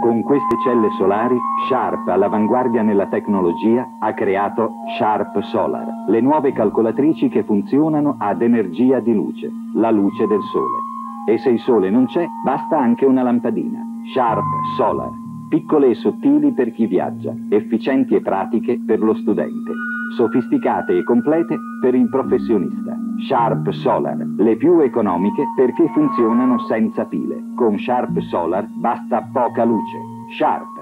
Con queste celle solari, Sharp, all'avanguardia nella tecnologia, ha creato Sharp Solar, le nuove calcolatrici che funzionano ad energia di luce, la luce del sole. E se il sole non c'è, basta anche una lampadina. Sharp Solar, piccole e sottili per chi viaggia, efficienti e pratiche per lo studente, sofisticate e complete per il professionista. Sharp Solar, le più economiche perché funzionano senza pile. Con Sharp Solar basta poca luce. Sharp